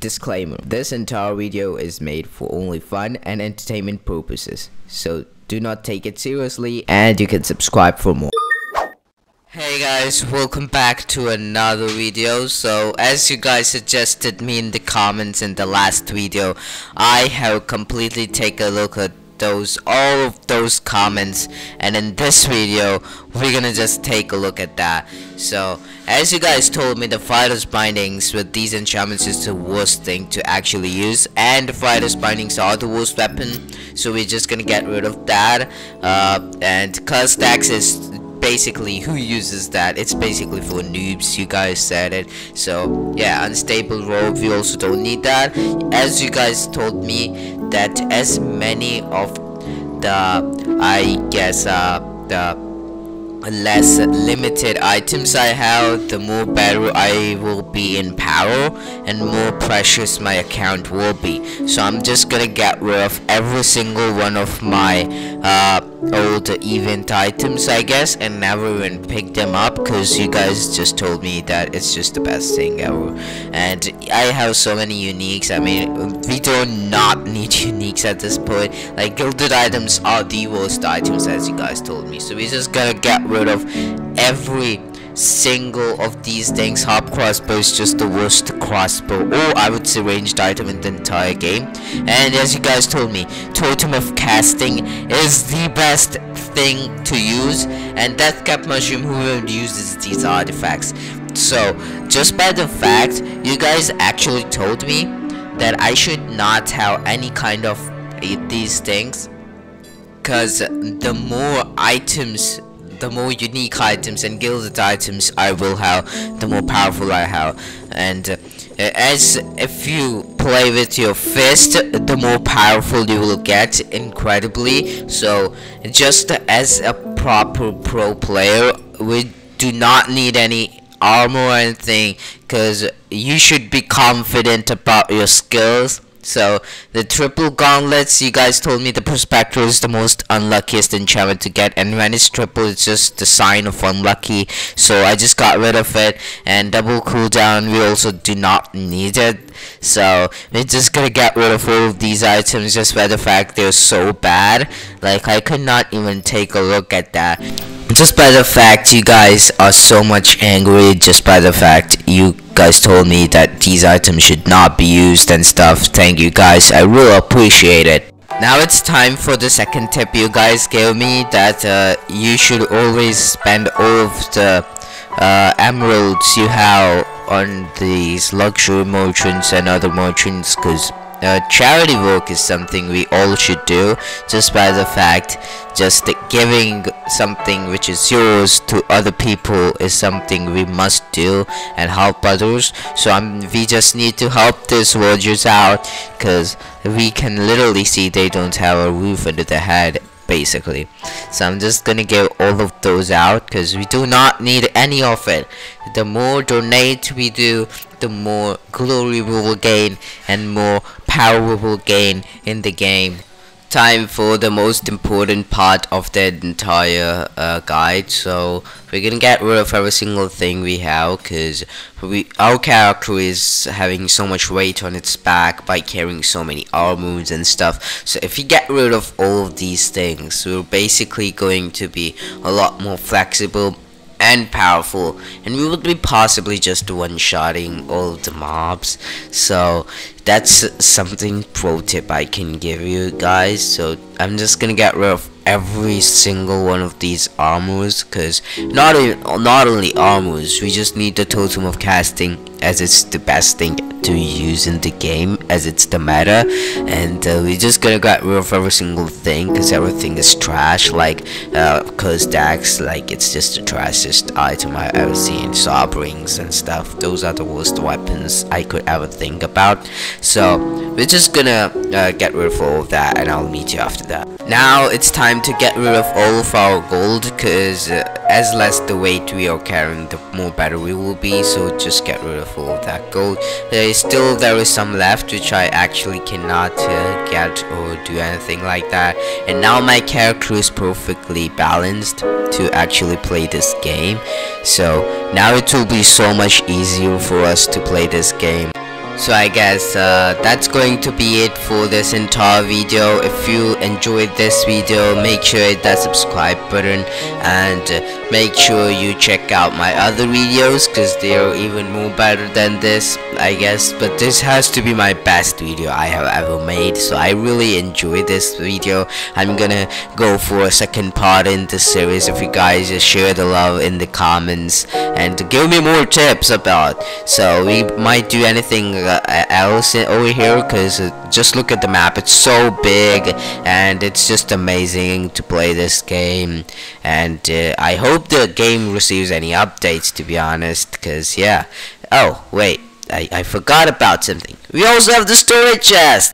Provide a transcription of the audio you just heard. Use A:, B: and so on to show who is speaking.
A: Disclaimer This entire video is made for only fun and entertainment purposes, so do not take it seriously and you can subscribe for more. Hey guys, welcome back to another video. So, as you guys suggested me in the comments in the last video, I have completely taken a look at those all of those comments. And in this video we're gonna just take a look at that. So as you guys told me the fighters bindings with these enchantments is the worst thing to actually use. And the fighters bindings are the worst weapon. So we're just gonna get rid of that. Uh, and Cursed Axe is basically who uses that? It's basically for noobs you guys said it. So yeah unstable robe we also don't need that. As you guys told me that as many of the I guess uh the less limited items I have, the more better I will be in power and more precious my account will be. So I'm just gonna get rid of every single one of my uh, old event items I guess and never even pick them up because you guys just told me that it's just the best thing ever. And I have so many uniques, I mean we do not need uniques at this point. Like gilded items are the worst items as you guys told me. So we're just gonna get rid of every single of these things harp crossbow is just the worst crossbow or I would say ranged item in the entire game and as you guys told me totem of casting is the best thing to use and death cap mushroom whoever uses these artifacts so just by the fact you guys actually told me that I should not have any kind of these things because the more items the more unique items and gilded items I will have, the more powerful I have. And uh, as if you play with your fist, the more powerful you will get, incredibly. So, just as a proper pro player, we do not need any armor or anything, because you should be confident about your skills so the triple gauntlets, you guys told me the prospector is the most unluckiest enchantment to get, and when it's triple, it's just the sign of unlucky. So I just got rid of it, and double cooldown, we also do not need it. So we're just gonna get rid of all of these items just by the fact they're so bad. Like I could not even take a look at that. Just by the fact you guys are so much angry just by the fact you guys told me that these items should not be used and stuff. Thank you guys, I really appreciate it. Now it's time for the second tip you guys gave me that uh, you should always spend all of the uh, emeralds you have on these luxury merchants and other merchants because uh, charity work is something we all should do just by the fact just giving something which is yours to other people is something we must do and help others. So we just need to help these villagers out because we can literally see they don't have a roof under their head basically. So I'm just gonna give all of those out because we do not need any of it. The more donate we do the more glory we will gain and more power we will gain in the game. Time for the most important part of the entire uh, guide. So we're gonna get rid of every single thing we have because we our character is having so much weight on its back by carrying so many armors and stuff. So if we get rid of all of these things we're basically going to be a lot more flexible and powerful and we would be possibly just one-shotting all the mobs. So that's something pro tip I can give you guys. So I'm just gonna get rid of every single one of these armors because not even not only armors we just need the totem of casting as it's the best thing to use in the game as it's the meta. And uh, we just gonna get rid of every single thing because everything is trash like uh, curse like it's just the trashiest item I've ever seen saw rings and stuff. Those are the worst weapons I could ever think about. So we're just gonna uh, get rid of all of that and I'll meet you after that now it's time to get rid of all of our gold because uh, as less the weight we are carrying the more better we will be so just get rid of all of that gold. There is still there is some left which I actually cannot uh, get or do anything like that. And now my character is perfectly balanced to actually play this game. So now it will be so much easier for us to play this game So I guess uh, that's going to be it for this entire video. If you enjoyed this video, make sure hit that subscribe button and make sure you check out my other videos because they're even more better than this I guess. But this has to be my best video I have ever made. So I really enjoyed this video. I'm gonna go for a second part in this series if you guys just share the love in the comments and give me more tips about. So we might do anything uh, else over here because uh, just look at the map it's so big and it's just amazing to play this game and uh, I hope the game receives any updates to be honest because yeah. Oh wait I, I forgot about something. We also have the storage chest